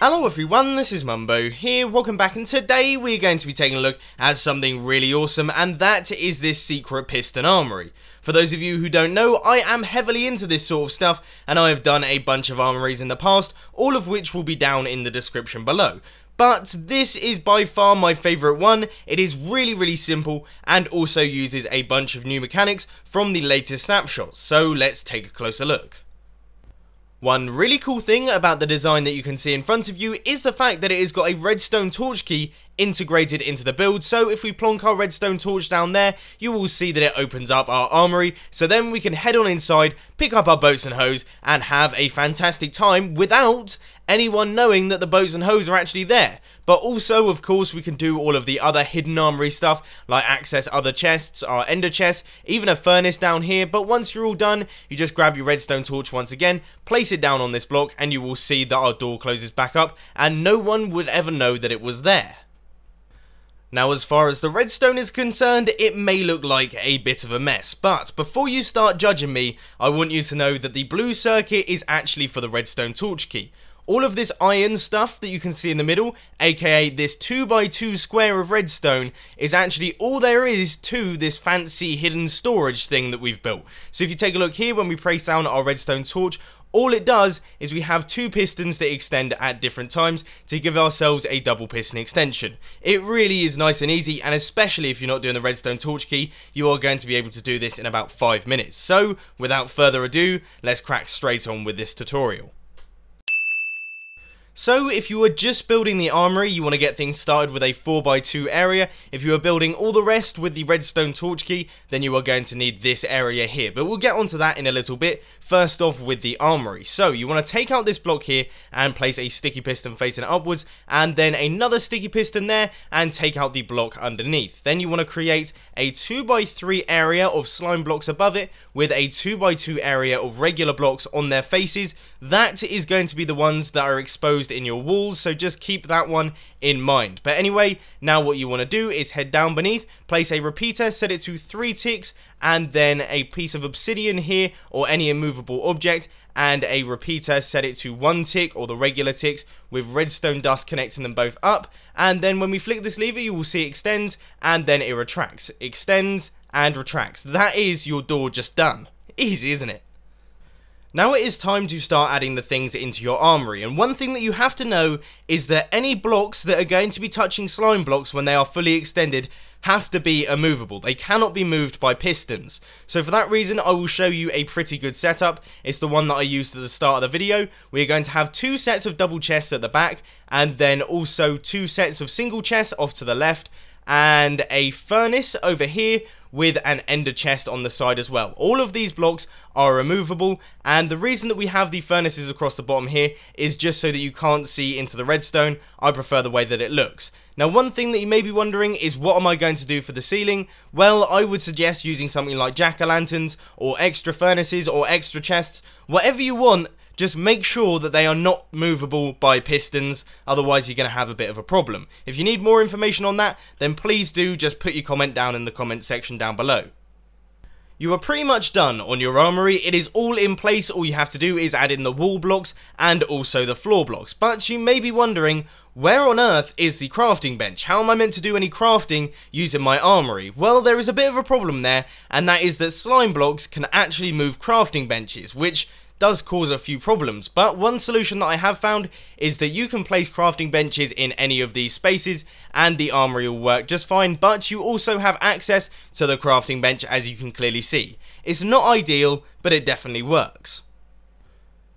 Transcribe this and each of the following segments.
Hello everyone, this is Mumbo here, welcome back and today we're going to be taking a look at something really awesome and that is this secret piston armory. For those of you who don't know, I am heavily into this sort of stuff and I have done a bunch of armories in the past, all of which will be down in the description below. But this is by far my favourite one, it is really really simple and also uses a bunch of new mechanics from the latest snapshots, so let's take a closer look. One really cool thing about the design that you can see in front of you is the fact that it has got a redstone torch key integrated into the build. So if we plonk our redstone torch down there you will see that it opens up our armory. So then we can head on inside pick up our boats and hose and have a fantastic time without anyone knowing that the boats and hose are actually there. But also of course we can do all of the other hidden armory stuff like access other chests our ender chest even a furnace down here. But once you're all done you just grab your redstone torch once again place it down on this block and you will see that our door closes back up and no one would ever know that it was there now as far as the redstone is concerned, it may look like a bit of a mess, but before you start judging me, I want you to know that the blue circuit is actually for the redstone torch key. All of this iron stuff that you can see in the middle, aka this 2x2 square of redstone, is actually all there is to this fancy hidden storage thing that we've built. So if you take a look here when we place down our redstone torch, all it does is we have two pistons that extend at different times to give ourselves a double piston extension. It really is nice and easy and especially if you're not doing the redstone torch key, you are going to be able to do this in about 5 minutes. So without further ado, let's crack straight on with this tutorial. So if you are just building the armory, you want to get things started with a 4x2 area. If you are building all the rest with the redstone torch key, then you are going to need this area here. But we'll get onto that in a little bit. First off with the armory. So you want to take out this block here and place a sticky piston facing upwards and then another sticky piston there and take out the block underneath. Then you want to create a 2x3 area of slime blocks above it with a 2x2 area of regular blocks on their faces. That is going to be the ones that are exposed in your walls, so just keep that one in mind. But anyway, now what you want to do is head down beneath, place a repeater, set it to 3 ticks, and then a piece of obsidian here, or any immovable object, and a repeater, set it to 1 tick, or the regular ticks, with redstone dust connecting them both up, and then when we flick this lever, you will see it extends, and then it retracts. Extends, and retracts. That is your door just done. Easy, isn't it? Now it is time to start adding the things into your armory, and one thing that you have to know is that any blocks that are going to be touching slime blocks when they are fully extended have to be immovable. They cannot be moved by pistons. So for that reason, I will show you a pretty good setup. It's the one that I used at the start of the video. We're going to have two sets of double chests at the back, and then also two sets of single chests off to the left, and a furnace over here with an ender chest on the side as well. All of these blocks are removable and the reason that we have the furnaces across the bottom here is just so that you can't see into the redstone. I prefer the way that it looks. Now one thing that you may be wondering is what am I going to do for the ceiling? Well I would suggest using something like jack-o'-lanterns or extra furnaces or extra chests. Whatever you want just make sure that they are not movable by pistons, otherwise you're going to have a bit of a problem. If you need more information on that, then please do just put your comment down in the comment section down below. You are pretty much done on your armory, it is all in place, all you have to do is add in the wall blocks and also the floor blocks. But you may be wondering, where on earth is the crafting bench? How am I meant to do any crafting using my armory? Well, there is a bit of a problem there, and that is that slime blocks can actually move crafting benches, which does cause a few problems, but one solution that I have found is that you can place crafting benches in any of these spaces and the armory will work just fine, but you also have access to the crafting bench as you can clearly see. It's not ideal, but it definitely works.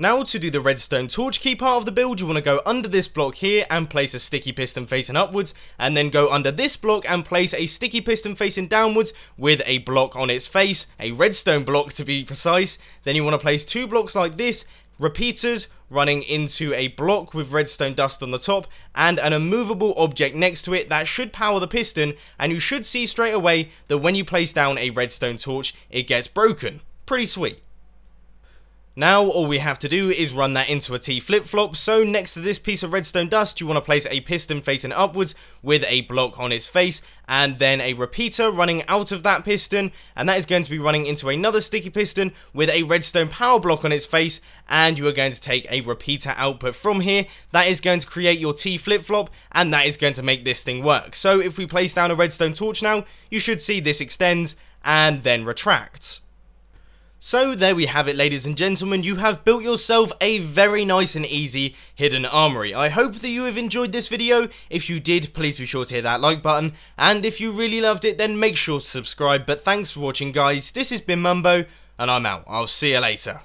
Now to do the redstone torch key part of the build, you want to go under this block here and place a sticky piston facing upwards, and then go under this block and place a sticky piston facing downwards with a block on its face, a redstone block to be precise. Then you want to place two blocks like this, repeaters running into a block with redstone dust on the top and an immovable object next to it that should power the piston and you should see straight away that when you place down a redstone torch it gets broken. Pretty sweet. Now all we have to do is run that into a T flip-flop, so next to this piece of redstone dust you want to place a piston facing upwards with a block on its face, and then a repeater running out of that piston, and that is going to be running into another sticky piston with a redstone power block on its face, and you are going to take a repeater output from here, that is going to create your T flip-flop, and that is going to make this thing work. So if we place down a redstone torch now, you should see this extends, and then retracts. So there we have it ladies and gentlemen, you have built yourself a very nice and easy hidden armory. I hope that you have enjoyed this video, if you did please be sure to hit that like button, and if you really loved it then make sure to subscribe, but thanks for watching guys, this has been Mumbo, and I'm out, I'll see you later.